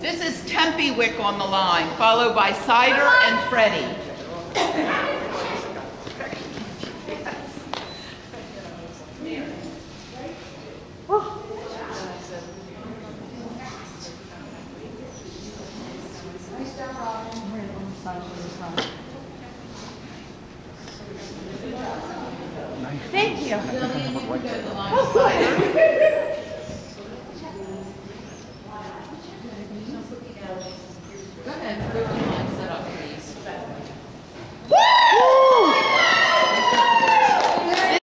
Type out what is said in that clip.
This is Tempe Wick on the line, followed by Cider and Freddie. Thank you. Cider. Go ahead.